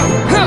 Go!